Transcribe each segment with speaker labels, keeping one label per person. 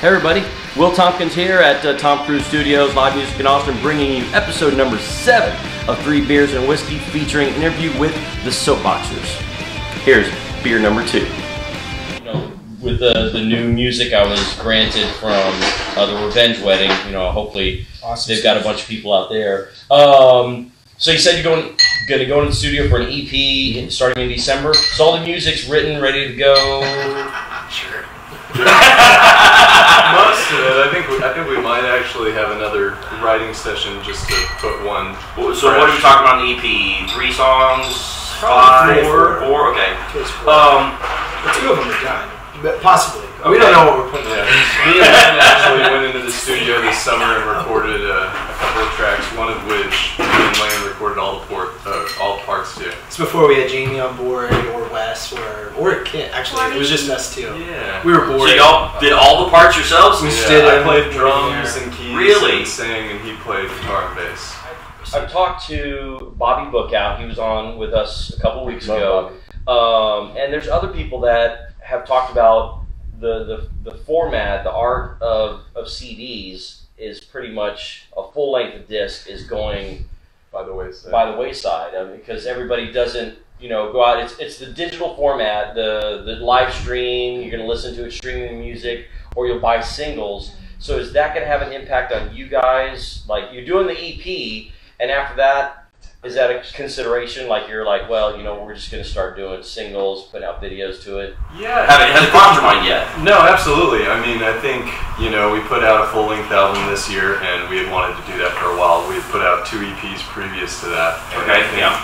Speaker 1: Hey everybody, Will Tompkins here at uh, Tom Cruise Studios, live music in Austin, bringing you episode number seven of Three Beers and Whiskey, featuring an interview with the Soapboxers. Here's beer number two. You know, with the, the new music I was granted from uh, the Revenge Wedding, you know, hopefully
Speaker 2: Awesome.
Speaker 1: they've got a bunch of people out there. Um, so you said you're going going to go into the studio for an EP in- starting in December. So all the music's written, ready to go.
Speaker 3: Sure.
Speaker 4: Most of it. I think we, I think we might actually have another writing session just to put one.
Speaker 3: So what are we talking about in the EP? Three songs?
Speaker 4: Probably
Speaker 3: Five?
Speaker 4: four.
Speaker 3: Four? Okay.
Speaker 2: Kids,
Speaker 3: Um,
Speaker 2: two of them are done. But possibly. We don't know what we're putting
Speaker 4: Yeah,
Speaker 2: together.
Speaker 4: me and Lynn actually went into the studio this summer and recorded uh, a couple of tracks. One of which me and Lane recorded all the port, uh, all parts to.
Speaker 2: It's before we had Jamie on board or Wes or or Kit. Actually, it was just us two.
Speaker 4: Yeah.
Speaker 2: We were
Speaker 3: so
Speaker 2: bored.
Speaker 3: y'all did all the parts yourselves?
Speaker 2: We
Speaker 4: Yeah,
Speaker 2: stood
Speaker 4: I played drums and keys
Speaker 3: Really?
Speaker 4: and sang, and he played guitar and bass.
Speaker 1: I've talked to Bobby Bookout. He was on with us a couple weeks ago. Um, and there's other people that have talked about the, the, the format, the art of, of CDs is pretty much a full length disc is going
Speaker 4: By the way,
Speaker 1: by the wayside I mean, because everybody doesn't you know go out. It's it's the digital format, the the live stream. You're going to listen to it streaming music, or you'll buy singles. So is that going to have an impact on you guys? Like you're doing the EP, and after that, is that a consideration? Like you're like, well, you know, we're just going to start doing singles, putting out videos to it.
Speaker 4: yeah.
Speaker 3: Have it, has it crossed your mind yet?
Speaker 4: No, absolutely. I mean, I think, you know, we put out a full length album this year and we had wanted to do that for a while. We had put out two EPs previous to that.
Speaker 3: Okay,
Speaker 4: I think,
Speaker 3: yeah.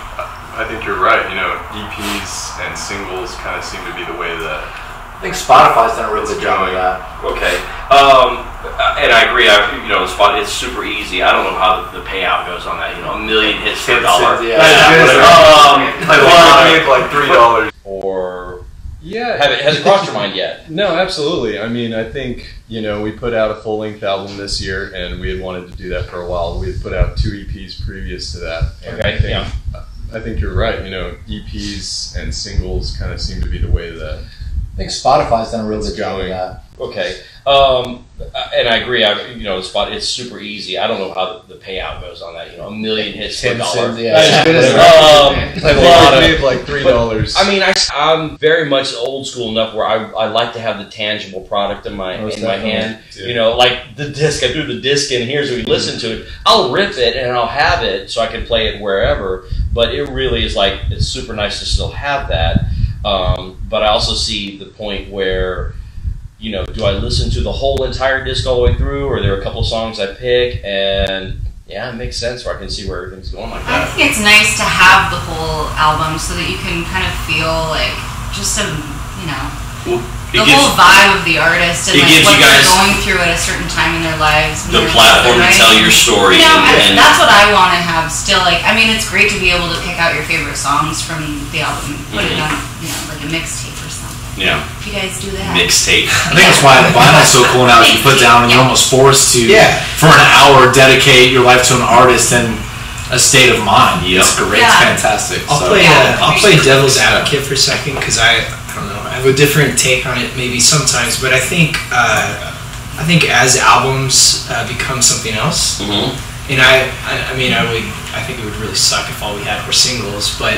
Speaker 4: I think you're right. You know, EPs and singles kind of seem to be the way that.
Speaker 5: I think Spotify's done a really
Speaker 4: It's
Speaker 5: good job of that.
Speaker 3: Okay. Um, and I agree. I, you know, the spot it's super easy. I don't know how the payout goes on that. You know, a million hits for a dollar.
Speaker 5: Yeah.
Speaker 4: Yeah,
Speaker 3: Um,
Speaker 4: I think we made like three dollars.
Speaker 1: Or
Speaker 6: Yeah.
Speaker 1: have it has it crossed your mind yet?
Speaker 6: No, absolutely. I mean, I think, you know, we put out a full length album this year and we had wanted to do that for a while. We had put out two EPs previous to that. And
Speaker 1: Okay,
Speaker 6: I think,
Speaker 1: yeah.
Speaker 6: I think you're right. You know, EPs and singles kind of seem to be the way that.
Speaker 5: I think Spotify's done a really
Speaker 6: It's
Speaker 5: good job of that.
Speaker 1: Okay. Um, and I agree. I, you know, the spot it's super easy. I don't know how the, the payout goes on that. You know, a million hits for a
Speaker 5: Ten
Speaker 1: dollar.
Speaker 5: yeah. As good as
Speaker 1: Um,
Speaker 6: Like, a lot of like three dollars.
Speaker 1: I mean, I, am very much old school enough where I, I like to have the tangible product in my
Speaker 5: Most
Speaker 1: in my hand.
Speaker 6: Yeah.
Speaker 1: You know, like the disc. I threw the disc in here, so we listen to it. I'll rip it and I'll have it so I can play it wherever. But it really is like it's super nice to still have that. Um, but I also see the point where, you know, do I listen to the whole entire disc all the way through, or are there a couple songs I pick and yeah, it makes sense where I can see where everything's going like that.
Speaker 7: I think it's nice to have the whole album so that you can kind of feel like just a, you know,
Speaker 3: Well,
Speaker 7: the
Speaker 3: gives
Speaker 7: whole vibe of the artist and like what they're going through at a certain time in their lives.
Speaker 3: the platform to tell your story.
Speaker 7: You know,
Speaker 3: and, and
Speaker 7: that's what I want to have still. Like, I mean, it's great to be able to pick out your favorite songs from the album, put it
Speaker 3: Mhm.
Speaker 7: on, you know, like a mixtape or something.
Speaker 3: You know,
Speaker 7: you guys do that.
Speaker 3: mixtape.
Speaker 8: I think that's why the vinyl's so cool now. Is you put down and you're almost forced to,
Speaker 2: Yeah.
Speaker 8: for an hour, dedicate your life to an artist and a state of mind.
Speaker 3: Yep.
Speaker 8: It's great.
Speaker 7: Yeah.
Speaker 8: It's fantastic.
Speaker 9: I'll
Speaker 8: So-
Speaker 9: play.
Speaker 7: Yeah.
Speaker 9: Uh, I'll play devil's advocate for a second because I, I don't know. I have a different take on it maybe sometimes, but I think uh, I think as albums uh, become something else,
Speaker 3: hmm
Speaker 9: and I, I I mean I would I think it would really suck if all we had were singles, but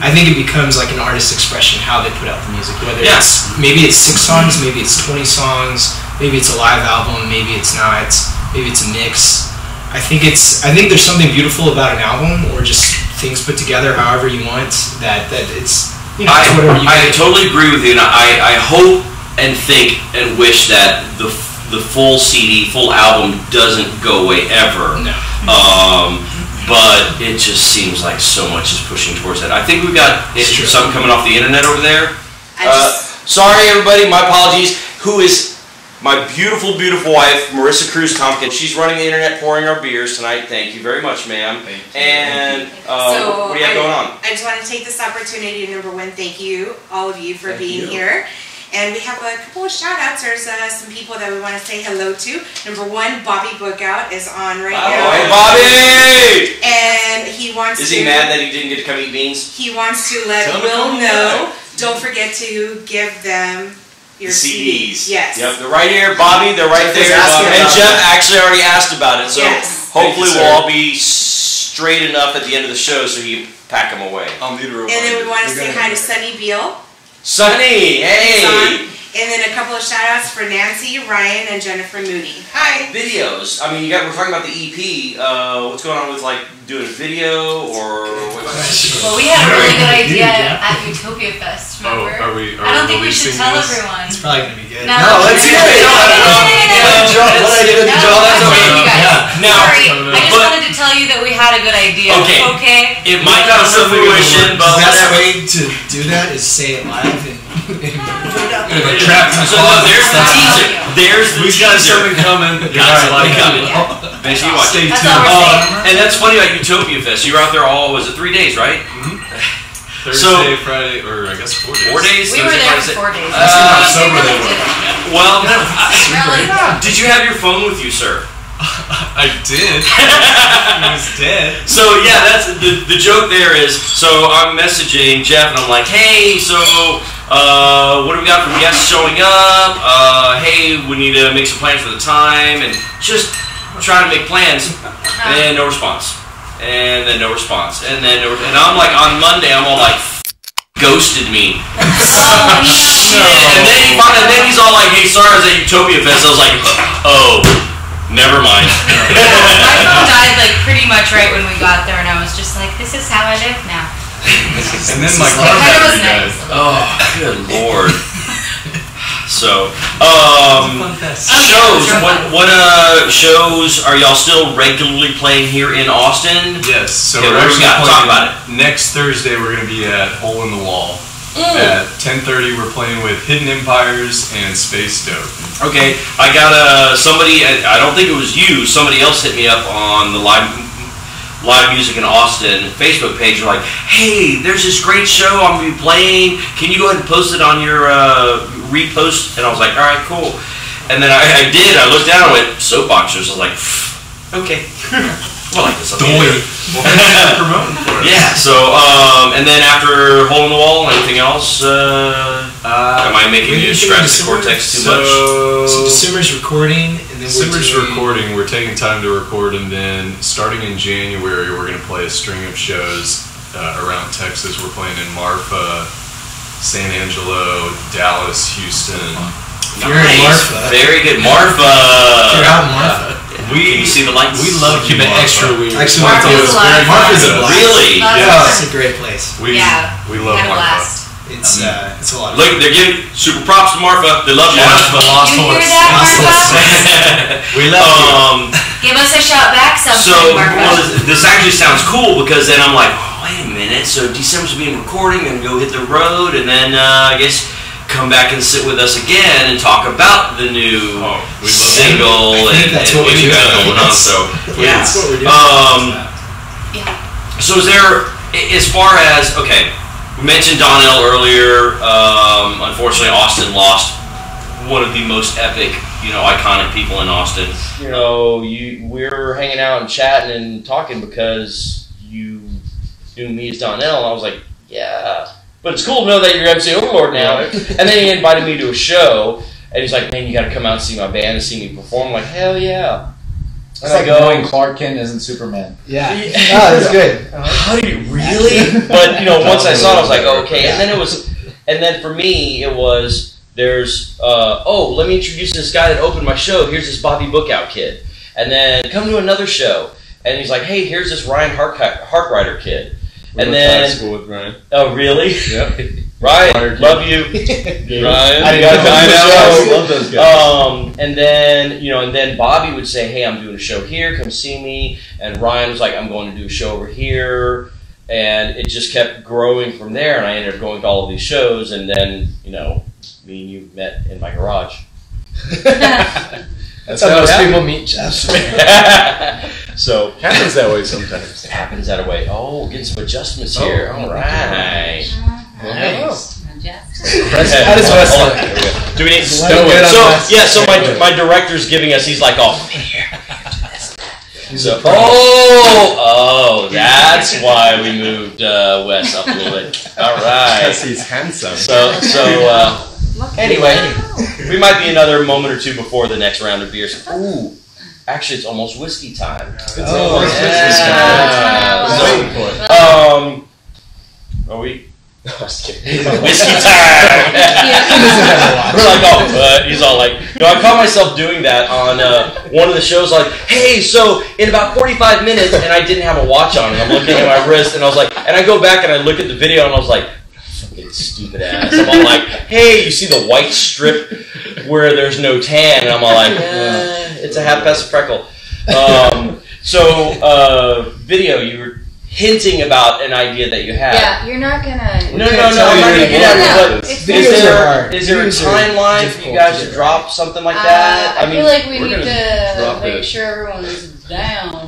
Speaker 9: I think it becomes like an artist's expression how they put out the music. Whether
Speaker 3: Yeah.
Speaker 9: it's maybe it's six songs, maybe it's twenty songs, maybe it's a live album, maybe it's not, maybe it's a mix. I think it's I think there's something beautiful about an album or just things put together however you want that that it's you know whatever you
Speaker 3: I, I totally agree with you, and I, I hope and think and wish that the the full CD, full album doesn't go away ever.
Speaker 9: no.
Speaker 3: Um, but it just seems like so much is pushing towards that. I think we've got
Speaker 9: It's true.
Speaker 3: something coming off the internet over there.
Speaker 7: I
Speaker 3: Uh, sorry, everybody. My apologies. Who is my beautiful, beautiful wife, Marissa Cruz Tompkins? She's running the internet, pouring our beers tonight. Thank you very much, ma'am. And uh,
Speaker 10: So,
Speaker 3: what do you have
Speaker 10: I-
Speaker 3: going on?
Speaker 10: I just want to take this opportunity to number one, thank you, all of you, for
Speaker 3: Thank
Speaker 10: being
Speaker 3: you.
Speaker 10: here. And we have a couple of shout outs. There's uh, some people that we want to say hello to. Number one, Bobby Bookout is on right
Speaker 3: Oh,
Speaker 10: now.
Speaker 3: hey, Bobby!
Speaker 10: And he wants to
Speaker 3: Is
Speaker 10: to
Speaker 3: he mad that he didn't get to come eat beans?
Speaker 10: he wants to let
Speaker 3: Tell
Speaker 10: Will
Speaker 3: come
Speaker 10: know. Don't forget to give them Your
Speaker 1: the
Speaker 10: CD.
Speaker 1: CDs.
Speaker 10: Yes.
Speaker 1: Yep, they're right here, Bobby. They're right
Speaker 2: Jeff
Speaker 1: there.
Speaker 2: asking
Speaker 1: And Jeff
Speaker 2: that.
Speaker 1: actually already asked about it, so
Speaker 10: Yes.
Speaker 1: hopefully
Speaker 4: you,
Speaker 1: we'll all be straight enough at the end of the show so you can pack them away.
Speaker 4: I'll need a reminder.
Speaker 10: And then we want to say hi to Sunny Beal.
Speaker 1: Sunny, hey.
Speaker 10: Son. And then a couple of shout outs for Nancy, Ryan, and Jennifer Moody. Hi.
Speaker 1: Videos. I mean, you got. We're talking about the EP. Uh, what's going on with like doing a video or?
Speaker 7: Well, we had a really good idea at Utopia Fest.
Speaker 4: Oh,
Speaker 7: Remember?
Speaker 4: are we? Are
Speaker 7: I don't
Speaker 4: we
Speaker 7: think we should tell
Speaker 4: this?
Speaker 7: everyone.
Speaker 9: It's probably gonna be good.
Speaker 7: No,
Speaker 2: No, let's hear it.
Speaker 7: No, no, no, no, no, no, no.
Speaker 2: Joel, what I did,
Speaker 7: No,
Speaker 2: Joel,
Speaker 7: I'm
Speaker 2: that's
Speaker 7: sorry, you guys. You that we had a good idea.
Speaker 1: Okay.
Speaker 7: Okay.
Speaker 1: It might come to fruition, but
Speaker 9: The best way to do that is say it live and.
Speaker 8: Trapped in the
Speaker 1: So no,
Speaker 8: closet.
Speaker 1: there's the teaser. There's the
Speaker 4: We've got
Speaker 1: teaser.
Speaker 4: something coming.
Speaker 1: Got
Speaker 4: guys
Speaker 1: something coming.
Speaker 4: it.
Speaker 1: Make sure you watch it.
Speaker 7: That's all we're saying.
Speaker 1: Um, and that's funny about Utopia Fest. You were out there all was it three days, right?
Speaker 4: Thursday, Friday, or I guess four days.
Speaker 1: Four days.
Speaker 7: We were
Speaker 1: Thursday,
Speaker 7: there
Speaker 1: Friday,
Speaker 7: for four days.
Speaker 1: Uh,
Speaker 7: They
Speaker 4: sober
Speaker 7: really
Speaker 4: they were.
Speaker 1: Well, no, I-
Speaker 7: Really?
Speaker 1: did you have your phone with you, sir?
Speaker 4: I did. he was dead.
Speaker 1: So yeah, that's the the joke. There is. So I'm messaging Jeff, and I'm like, hey, so uh, what do we got from guests showing up? Uh, hey, we need to make some plans for the time, and just trying to make plans, and no response, and then no response, and then no, and I'm like on Monday, I'm all like. Ghosted me,
Speaker 7: Oh no.
Speaker 1: and then he finally, then he's all like, "Hey, sorry, I was at Utopia Fest." I was like, "Oh, never mind."
Speaker 7: My phone died like pretty much right when we got there, and I was just like, "This is how I live now."
Speaker 4: And then my car
Speaker 7: kind of was
Speaker 4: battery died.
Speaker 7: nice.
Speaker 1: Oh, good lord. So, um, shows. What what uh shows are y'all still regularly playing here in Austin?
Speaker 4: Yes. So
Speaker 1: Okay,
Speaker 4: we're
Speaker 1: what do we
Speaker 4: actually
Speaker 1: got?
Speaker 4: playing
Speaker 1: Talk about it.
Speaker 4: next Thursday. We're going to be at Hole in the Wall.
Speaker 1: Mm.
Speaker 4: At 10:30, we're playing with Hidden Empires and Space Dope.
Speaker 1: Okay, I got uh somebody. I I don't think it was you. Somebody else hit me up on the live live music in Austin Facebook page. They're like, hey, there's this great show I'm gonna be playing. Can you go ahead and post it on your uh, repost? And I was like, all right, cool. And then I, I did. I looked down and went soapboxers. I was like, okay. well, like this.
Speaker 4: Doy. Well, for promoting for us.
Speaker 1: Yeah. So, um, and then after hole in the wall, anything else? Uh, am I making you
Speaker 9: anything
Speaker 1: scratch the cortex too
Speaker 4: So,
Speaker 1: much?
Speaker 9: So December's recording, and then
Speaker 4: December's
Speaker 9: we're doing,
Speaker 4: recording. We're taking time to record, and then starting in January, we're going to play a string of shows uh, around Texas. We're playing in Marfa, San Angelo, Dallas, Houston.
Speaker 9: If
Speaker 1: Nice. Very good,
Speaker 9: If you're out in Marfa.
Speaker 1: Can you see the lights?
Speaker 4: We love
Speaker 8: Keep it extra weird.
Speaker 9: Actually,
Speaker 7: Marfa's
Speaker 9: Marfa's
Speaker 7: a lot of
Speaker 9: Marfa's
Speaker 4: fun.
Speaker 9: a blast.
Speaker 1: Really?
Speaker 7: Lots of
Speaker 4: Yeah.
Speaker 7: fun.
Speaker 9: It's a great place.
Speaker 4: We
Speaker 7: Yeah.
Speaker 4: we love
Speaker 7: Had a
Speaker 4: Marfa.
Speaker 7: blast.
Speaker 9: It's uh, it's a lot. Of
Speaker 1: Look, they're giving super props to Marfa. They love
Speaker 8: Jeff, the
Speaker 1: Marfa.
Speaker 8: lost
Speaker 7: You hear
Speaker 8: horse.
Speaker 7: that,
Speaker 8: Lost
Speaker 7: Marfa?
Speaker 8: horse.
Speaker 4: We love you.
Speaker 1: Um,
Speaker 7: Give us a shout back
Speaker 1: so
Speaker 7: Marfa.
Speaker 1: well, this, this actually sounds cool because then I'm like, oh, wait a minute. So December's being recording, and go hit the road, and then uh, I guess come back and sit with us again and talk about the new
Speaker 4: Oh,
Speaker 1: single
Speaker 9: I think
Speaker 1: and,
Speaker 9: that's
Speaker 1: and
Speaker 9: what
Speaker 1: what
Speaker 9: we're
Speaker 1: you got
Speaker 9: doing.
Speaker 1: going on. So yeah.
Speaker 9: That's what we're doing.
Speaker 1: Um,
Speaker 7: Yeah.
Speaker 1: So is there, as far as okay, we mentioned Donnell earlier. Um, unfortunately, Austin lost one of the most epic, you know, iconic people in Austin. You know, you we're hanging out and chatting and talking because you knew me as Donnell, and I was like, yeah. But it's cool to know that you're MC Overlord now. and then he invited me to a show, and he's like, man, you got to come out and see my band and see me perform. I'm like, hell yeah.
Speaker 5: It's
Speaker 1: And I
Speaker 5: like
Speaker 1: go-
Speaker 5: knowing Clark Kent isn't Superman.
Speaker 9: yeah.
Speaker 5: Oh, that's good.
Speaker 1: How do you really? But you know, once I saw it, I was like, okay. And then it was, and then for me, it was there's uh, oh, let me introduce this guy that opened my show. Here's this Bobby Bookout kid, and then come to another show, and he's like, hey, here's this Ryan Hark- Harkrider kid.
Speaker 6: We
Speaker 1: And
Speaker 6: went to
Speaker 1: then-
Speaker 6: school with Ryan.
Speaker 1: Oh, really?
Speaker 6: Yep.
Speaker 1: Ryan,
Speaker 6: Fire
Speaker 1: love you, Ryan.
Speaker 5: I didn't know
Speaker 6: I
Speaker 5: the
Speaker 6: know.
Speaker 5: show.
Speaker 6: Love those guys.
Speaker 1: Um, and then you know, and then Bobby would say, "Hey, I'm doing a show here. Come see me." And Ryan was like, "I'm going to do a show over here." And it just kept growing from there. And I ended up going to all of these shows. And then you know, me and you met in my garage.
Speaker 5: That's how most people meet Jeff.
Speaker 1: so
Speaker 6: Happens that way sometimes.
Speaker 1: it happens that way. Oh, getting some adjustments here.
Speaker 5: Oh,
Speaker 1: all right. Nice.
Speaker 5: How does Wes look?
Speaker 1: on. Here we go. Do we need
Speaker 5: So good on
Speaker 1: so yeah? So my my director's giving us. He's like, oh,
Speaker 5: He's
Speaker 1: So,
Speaker 5: a pro.
Speaker 1: oh, oh, that's why we moved uh, Wes up a little bit. All right.
Speaker 6: Because he's handsome.
Speaker 1: So, so, uh, Anyway, we might be another moment or two before the next round of beers. Ooh, actually, it's almost whiskey time.
Speaker 4: It's
Speaker 9: Oh,
Speaker 4: almost
Speaker 1: yeah.
Speaker 4: Christmas time. Waiting for it.
Speaker 1: Um, are we? Whiskey time. We're like, oh, but he's all like, you know, I caught myself doing that on uh, one of the shows. Like, hey, so in about 45 minutes, and I didn't have a watch on, and I'm looking at my wrist, and I was like, and I go back and I look at the video, and I was like, fucking stupid ass. I'm all like, hey, you see the white strip where there's no tan, and I'm all like, eh, it's a half past freckle. Um, so, uh, video, you were hinting about an idea that you had.
Speaker 7: Yeah, you're not gonna.
Speaker 1: No, no,
Speaker 9: can't
Speaker 1: no, I'm not gonna get
Speaker 7: No, no,
Speaker 1: but is
Speaker 9: Videos are
Speaker 1: there,
Speaker 9: hard.
Speaker 1: is there a timeline for you guys
Speaker 9: to
Speaker 1: to drop something like
Speaker 7: Uh,
Speaker 1: that?
Speaker 7: I, feel like we need
Speaker 4: gonna
Speaker 7: make
Speaker 4: it.
Speaker 7: sure everyone's down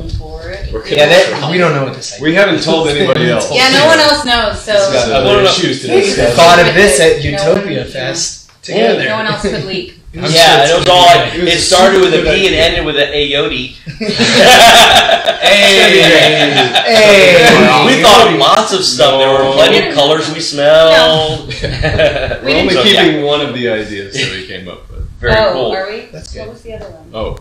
Speaker 7: for.
Speaker 11: We're
Speaker 9: Yeah, that, we don't know what to say.
Speaker 4: We haven't told anybody else.
Speaker 7: Yeah, no one else knows, so
Speaker 4: Got
Speaker 1: No, no,
Speaker 4: other issues to
Speaker 9: We
Speaker 4: discuss.
Speaker 9: thought of this at Utopia
Speaker 7: one-
Speaker 9: Fest together.
Speaker 7: no one else could leak.
Speaker 9: I'm
Speaker 1: yeah,
Speaker 9: sure
Speaker 1: it was all
Speaker 9: be
Speaker 1: like
Speaker 9: great.
Speaker 1: it started with a P and ended with an ayote.
Speaker 9: Hey. hey!
Speaker 1: we thought of lots of stuff. There were plenty of colors we smelled.
Speaker 7: We
Speaker 4: We're only
Speaker 1: So, yeah,
Speaker 4: keeping one of the ideas that we came up with.
Speaker 1: Oh, very
Speaker 7: oh,
Speaker 1: cool.
Speaker 7: are we?
Speaker 9: That's
Speaker 7: What was the other one?
Speaker 4: Oh,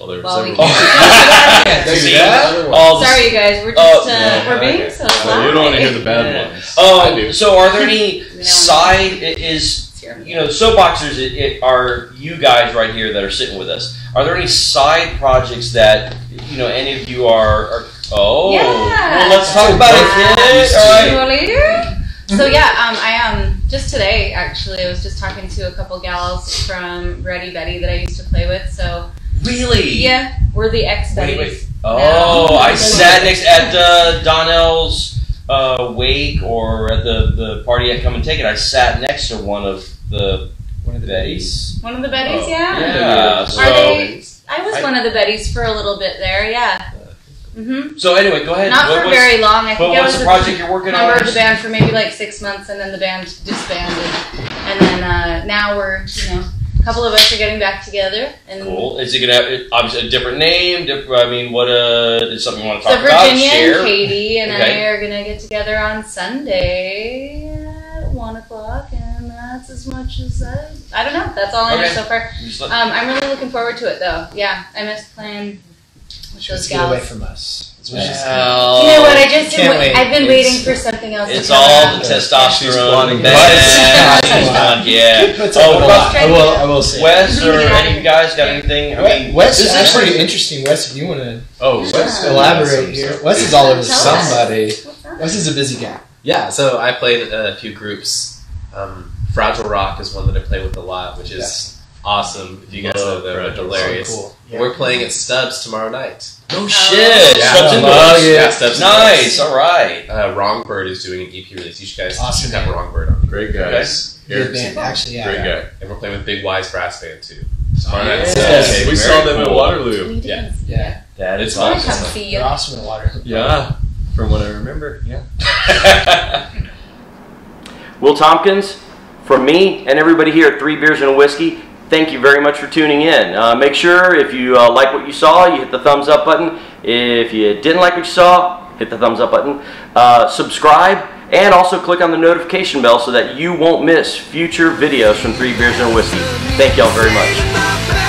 Speaker 4: well, there
Speaker 7: Well, we can-
Speaker 4: Maybe
Speaker 1: See?
Speaker 4: that?
Speaker 1: All the-
Speaker 7: Sorry, you guys. We're
Speaker 1: Oh,
Speaker 7: just uh, we're being
Speaker 4: okay.
Speaker 7: so
Speaker 4: Well,
Speaker 7: sorry.
Speaker 4: you don't want to hear the bad
Speaker 1: Yeah.
Speaker 4: ones. I do.
Speaker 1: Um, so, are there any
Speaker 7: No.
Speaker 1: side? Is you know, the soapboxers it, it are you guys right here that are sitting with us. Are there any side projects that you know any of you are? are oh,
Speaker 7: Yeah.
Speaker 1: well, let's talk about it, kid. All right.
Speaker 7: So yeah, um, I um just today actually I was just talking to a couple gals from Ready Betty that I used to play with. So
Speaker 1: Really?
Speaker 7: yeah, we're the ex
Speaker 1: Wait, wait. Oh, I sat next at uh, Donnell's uh, wake or at the, the party at Come and Take It. I sat next to one of the
Speaker 9: One of the
Speaker 1: Bettys.
Speaker 7: One of the Betties,
Speaker 1: Oh,
Speaker 7: yeah.
Speaker 1: Yeah. So,
Speaker 7: Are they? I was
Speaker 1: I-
Speaker 7: one of the Betties for a little bit there. Yeah. hmm
Speaker 1: so anyway, go ahead.
Speaker 7: Not
Speaker 1: What
Speaker 7: for
Speaker 1: was-
Speaker 7: very long. I think I was
Speaker 1: the
Speaker 7: a
Speaker 1: project you're working
Speaker 7: member
Speaker 1: on?
Speaker 7: of the band for maybe like six months, and then the band disbanded. And then uh, now we're, you know, a couple of us are getting back together. And
Speaker 1: Cool. Is it gonna have obviously a different name? Diff- I mean, what uh, is something you want to
Speaker 7: So
Speaker 1: talk about?
Speaker 7: Virginia and Katie and
Speaker 1: Okay.
Speaker 7: I are gonna get together on Sunday at one o'clock, and that's as much as I. I don't know. That's all I know
Speaker 1: Okay.
Speaker 7: so far. Um, I'm really looking forward to it, though. Yeah, I missed playing with
Speaker 9: Let's
Speaker 7: those
Speaker 9: get away from us. That's what
Speaker 1: Well,
Speaker 7: You know what? I just
Speaker 9: Can't wait.
Speaker 7: I've been
Speaker 9: It's-
Speaker 7: waiting for something else.
Speaker 1: It's
Speaker 7: to come
Speaker 1: all
Speaker 7: out.
Speaker 1: the
Speaker 4: She's
Speaker 1: testosterone.
Speaker 4: plotting
Speaker 1: Bad.
Speaker 9: that.
Speaker 1: She's not- yeah.
Speaker 9: puts
Speaker 1: Oh,
Speaker 9: up
Speaker 1: what
Speaker 9: a lot. I will. I will say.
Speaker 1: Wes or
Speaker 7: Leave it out.
Speaker 1: any of you guys got anything? I mean,
Speaker 9: Wes
Speaker 1: this
Speaker 9: is
Speaker 1: is
Speaker 9: actually
Speaker 1: pretty-
Speaker 9: interesting. Wes, if you want to
Speaker 4: Oh, Wes
Speaker 9: elaborate here, Wes is all over somebody.
Speaker 7: What's?
Speaker 9: Wes is a busy guy.
Speaker 12: Yeah, so I played a few groups. Um, Fragile Rock is one that I play with a lot, which is
Speaker 9: Yes.
Speaker 12: Awesome. If you guys know
Speaker 4: Love
Speaker 12: them, they're
Speaker 4: Rock.
Speaker 12: hilarious.
Speaker 9: So cool. Yeah.
Speaker 12: We're playing at Stubbs tomorrow night.
Speaker 1: No shit.
Speaker 12: Yeah.
Speaker 1: Stubbs
Speaker 9: Oh,
Speaker 1: Indoors.
Speaker 9: yeah.
Speaker 12: Stubbs
Speaker 1: Nice. All right.
Speaker 12: Uh, Wrongbird is doing an EP release. You guys
Speaker 9: Awesome,
Speaker 12: should have
Speaker 9: Wrong
Speaker 12: Bird on.
Speaker 4: Great guys.
Speaker 9: Good
Speaker 4: Eric's
Speaker 9: band, actually. Yeah.
Speaker 4: Great guy.
Speaker 12: And we're playing with Big Wise Brass Band too.
Speaker 1: Tomorrow night.
Speaker 9: Yes.
Speaker 4: Yes, we
Speaker 1: Very
Speaker 4: saw them at. Waterloo.
Speaker 7: We did.
Speaker 12: Yeah.
Speaker 9: Yeah.
Speaker 1: That is
Speaker 7: I
Speaker 1: awesome.
Speaker 7: come see you.
Speaker 9: They're awesome in the water.
Speaker 4: Yeah, from what I remember. Yeah.
Speaker 1: Will Tompkins, from me and everybody here at Three Beers and a Whiskey, thank you very much for tuning in. Uh, make sure if you uh, like what you saw, you hit the thumbs up button. If you didn't like what you saw, hit the thumbs up button. Uh, subscribe and also click on the notification bell so that you won't miss future videos from Three Beers and a Whiskey. Thank y'all very much.